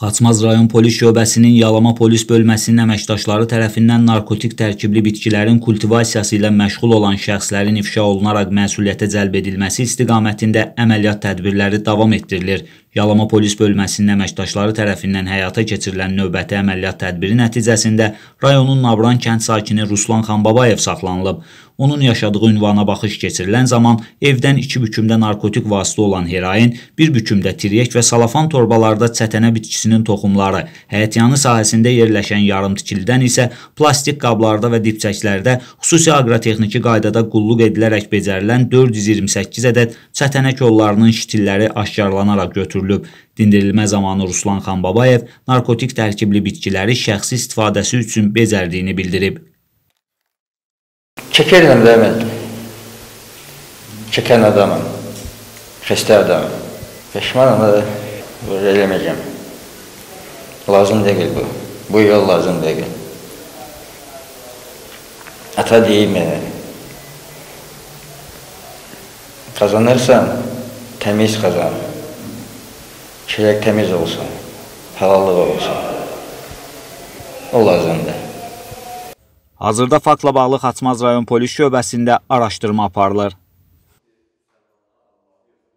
Xaçmaz rayon polis şöbəsinin Yalama polis bölməsinin əməkdaşları tərəfindən narkotik tərkibli bitkilərin kultivasiyası ilə məşğul olan şəxslərin ifşa olunaraq məsuliyyətə cəlb edilməsi istiqamətində əməliyyat tədbirləri davam etdirilir. Yalama polis bölməsinin əməkdaşları tərəfindən həyata keçirilən növbəti əməliyyat tədbiri nəticəsində rayonun Nabran kənd sakini Ruslan Xanbabayev saxlanılıb. Onun yaşadığı ünvana baxış keçirilən zaman evdən iki bükümdə narkotik vasitə olan heroin, bir bükümdə tiryək və salafan torbalarda çətənə bitkisinin toxumları, həyətyanı sahəsində yerləşən yarımtikilidən isə plastik qablarda və dipçəklərdə xüsusi aqrotexniki qaydada qulluq edilərək becərilən 428 ədəd çətənə kollarının şitilləri aşkarlanaraq götürülüb. Dindirilmə zamanı Ruslan Xanbabayev narkotik tərkibli bitkiləri şəxsi istifadəsi üçün becərdiyini bildirib. Çəkərəm də mən. Çəkən adamım. Xəstə adamım. Peşmanım da eləməyəcəm. Lazım deyil bu. Bu yol lazım deyil. Ata deyim mənə. Kazanırsan təmiz kazan. Çilək təmiz olsun. Halallıq olsun. O lazımdır. Hazırda faktla bağlı Xaçmaz rayon polis şöbəsində araşdırma aparılır.